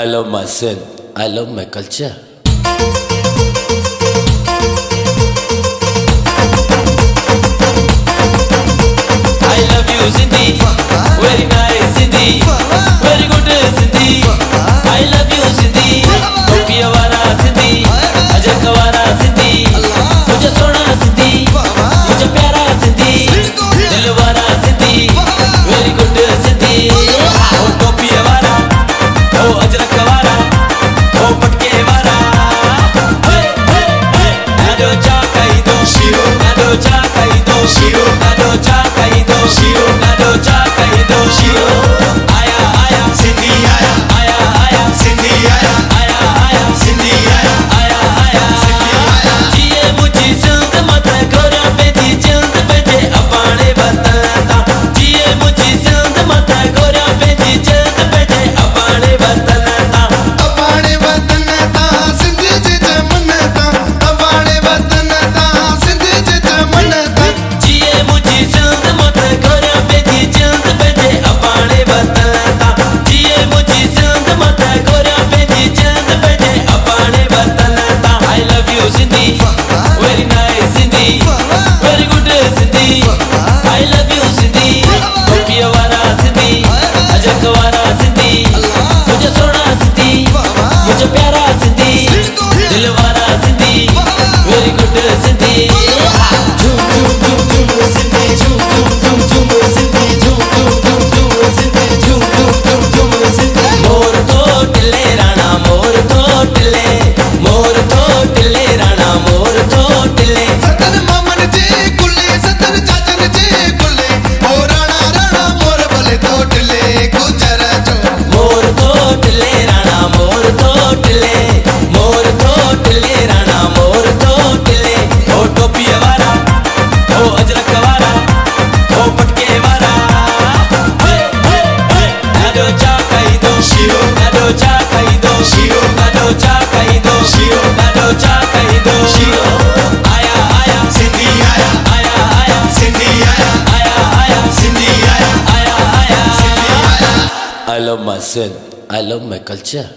I love my Sindh. I love my culture. I love you, Sindhi. Very nice, Sindhi. Very good, Sindhi. Sigo I love my Sindh. I love my culture.